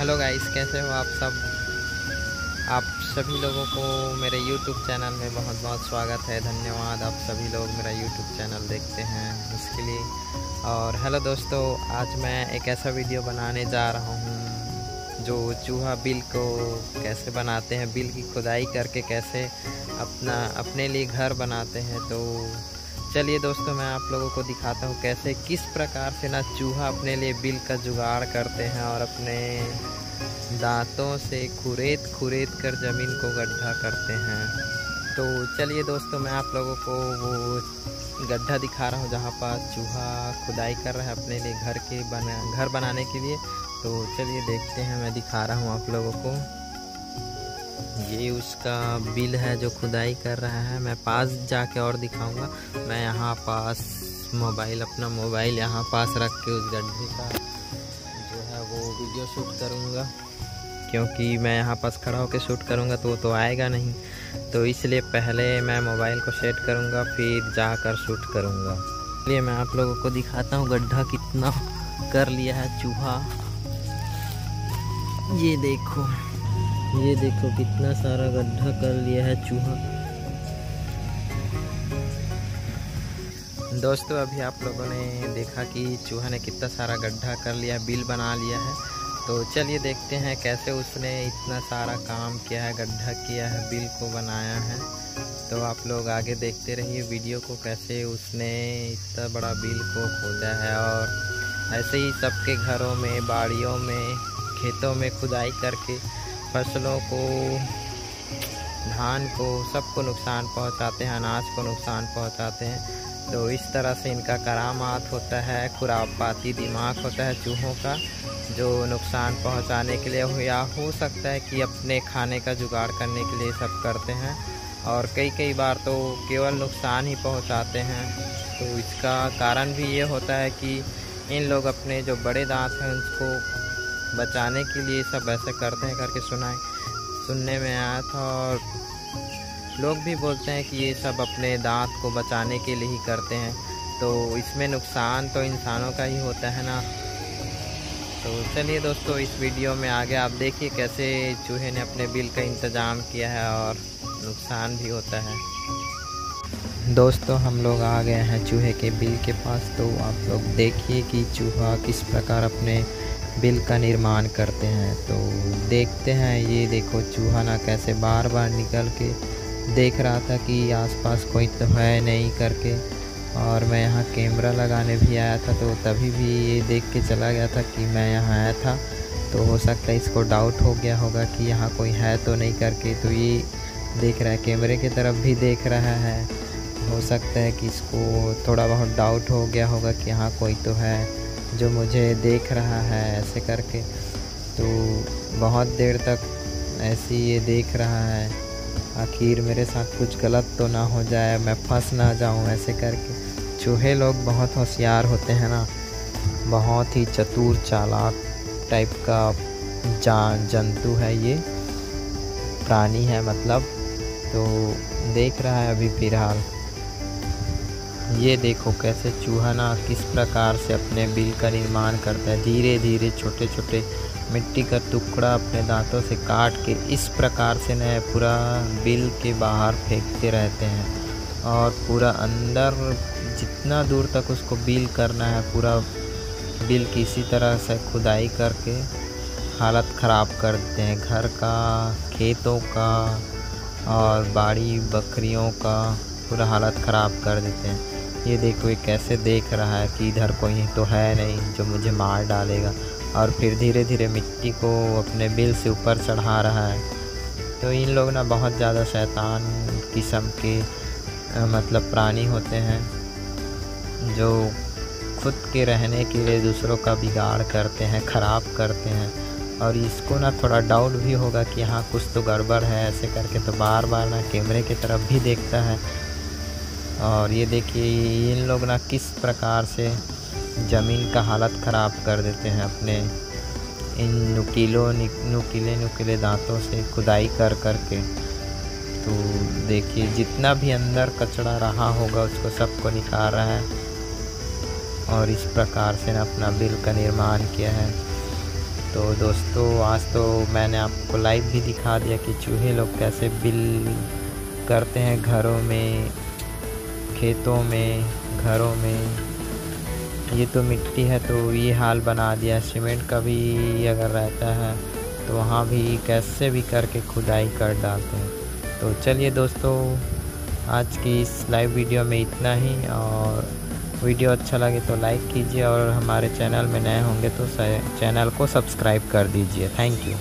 Hello guys कैसे हो आप सब? आप सभी लोगों को मेरे यूट्यूब चैनल में बहुत बहुत स्वागत है। धन्यवाद, आप सभी लोग मेरा यूट्यूब चैनल देखते हैं उसके लिए। और हेलो दोस्तों, आज मैं एक ऐसा वीडियो बनाने जा रहा हूँ, जो चूहा बिल को कैसे बनाते हैं, बिल की खुदाई करके कैसे अपना, अपने लिए घर बनाते हैं। तो चलिए दोस्तों, मैं आप लोगों को दिखाता हूँ कैसे, किस प्रकार से ना चूहा अपने लिए बिल का जुगाड़ करते हैं और अपने दांतों से खुरेद खुरेद कर ज़मीन को गड्ढा करते हैं। तो चलिए दोस्तों, मैं आप लोगों को वो गड्ढा दिखा रहा हूँ जहाँ पर चूहा खुदाई कर रहा है अपने लिए घर के बना, घर बनाने के लिए। तो चलिए देखते हैं, मैं दिखा रहा हूँ आप लोगों को। ये उसका बिल है जो खुदाई कर रहा है। मैं पास जाके और दिखाऊँगा। मैं यहाँ पास मोबाइल, अपना मोबाइल यहाँ पास रख के उस गड्ढे का जो है वो वीडियो शूट करूँगा। क्योंकि मैं यहाँ पास खड़ा होकर शूट करूँगा तो वो तो आएगा नहीं। तो इसलिए पहले मैं मोबाइल को सेट करूँगा, फिर जाकर शूट करूँगा। इसलिए मैं आप लोगों को दिखाता हूँ गड्ढा कितना कर लिया है, चूहा। ये देखो। ये देखो कितना सारा गड्ढा कर लिया है चूहा। दोस्तों, अभी आप लोगों ने देखा कि चूहा ने कितना सारा गड्ढा कर लिया है बिल बना लिया है। तो चलिए देखते हैं कैसे उसने इतना सारा काम किया है, गड्ढा किया है, बिल को बनाया है। तो आप लोग आगे देखते रहिए वीडियो को कैसे उसने इतना बड़ा बिल को खोदा है और ऐसे ही सबके घरों में, बाड़ियों में, खेतों में खुदाई करके फ़सलों को, धान को, सबको नुकसान पहुंचाते हैं, अनाज को नुकसान पहुंचाते हैं। तो इस तरह से इनका करामात होता है, खुरापाती दिमाग होता है चूहों का, जो नुकसान पहुँचाने के लिए हो या हो सकता है कि अपने खाने का जुगाड़ करने के लिए सब करते हैं। और कई कई बार तो केवल नुकसान ही पहुंचाते हैं। तो इसका कारण भी ये होता है कि इन लोग अपने जो बड़े दांत हैं, उसको बचाने के लिए सब ऐसे करते हैं, करके सुनाए। सुनने में आया था और लोग भी बोलते हैं कि ये सब अपने दांत को बचाने के लिए ही करते हैं। तो इसमें नुकसान तो इंसानों का ही होता है ना। तो चलिए दोस्तों, इस वीडियो में आगे आप देखिए कैसे चूहे ने अपने बिल का इंतज़ाम किया है और नुकसान भी होता है। दोस्तों, हम लोग आ गए हैं चूहे के बिल के पास। तो आप लोग देखिए कि चूहा किस प्रकार अपने बिल का निर्माण करते हैं। तो देखते हैं, ये देखो चूहा ना कैसे बार बार निकल के देख रहा था कि आसपास कोई तो है नहीं करके। और मैं यहाँ कैमरा लगाने भी आया था तो तभी भी ये देख के चला गया था कि मैं यहाँ आया था। तो हो सकता है इसको डाउट हो गया होगा कि यहाँ कोई है तो नहीं करके। तो ये देख रहा है, कैमरे की तरफ़ भी देख रहा है। हो सकता है कि इसको थोड़ा बहुत डाउट हो गया होगा कि यहाँ कोई तो है। जो मुझे देख रहा है ऐसे करके तो बहुत देर तक ऐसे ये देख रहा है। आखिर मेरे साथ कुछ गलत तो ना हो जाए, मैं फंस ना जाऊँ ऐसे करके। चूहे लोग बहुत होशियार होते हैं ना। बहुत ही चतुर, चालाक टाइप का जान, जंतु है ये। प्राणी है मतलब। तो देख रहा है अभी फ़िलहाल। ये देखो कैसे चूहा ना किस प्रकार से अपने बिल का निर्माण करता है। धीरे धीरे छोटे छोटे मिट्टी का टुकड़ा अपने दांतों से काट के इस प्रकार से न पूरा बिल के बाहर फेंकते रहते हैं और पूरा अंदर जितना दूर तक उसको बिल करना है, पूरा बिल किसी तरह से खुदाई करके हालत ख़राब कर देते हैं। घर का, खेतों का और बाड़ी बकरियों का पूरा हालत ख़राब कर देते हैं। ये देखो ये कैसे देख रहा है कि इधर कोई तो है नहीं जो मुझे मार डालेगा। और फिर धीरे धीरे मिट्टी को अपने बिल से ऊपर चढ़ा रहा है। तो इन लोग ना बहुत ज़्यादा शैतान किस्म के मतलब प्राणी होते हैं, जो खुद के रहने के लिए दूसरों का बिगाड़ करते हैं, ख़राब करते हैं। और इसको ना थोड़ा डाउट भी होगा कि हाँ कुछ तो गड़बड़ है, ऐसे करके तो बार बार ना कैमरे की तरफ़ भी देखता है। और ये देखिए इन लोग ना किस प्रकार से ज़मीन का हालत ख़राब कर देते हैं अपने इन नुकीलों, नुकीले नुकीले दांतों से खुदाई कर कर के तो देखिए, जितना भी अंदर कचरा रहा होगा, उसको सबको निकाल रहा है और इस प्रकार से ना अपना बिल का निर्माण किया है। तो दोस्तों, आज तो मैंने आपको लाइव भी दिखा दिया कि चूहे लोग कैसे बिल करते हैं घरों में। खेतों में, घरों में, ये तो मिट्टी है तो ये हाल बना दिया। सीमेंट का भी अगर रहता है तो वहाँ भी कैसे भी करके खुदाई कर डालते हैं। तो चलिए दोस्तों, आज की इस लाइव वीडियो में इतना ही, और वीडियो अच्छा लगे तो लाइक कीजिए, और हमारे चैनल में नए होंगे तो चैनल को सब्सक्राइब कर दीजिए। Thank you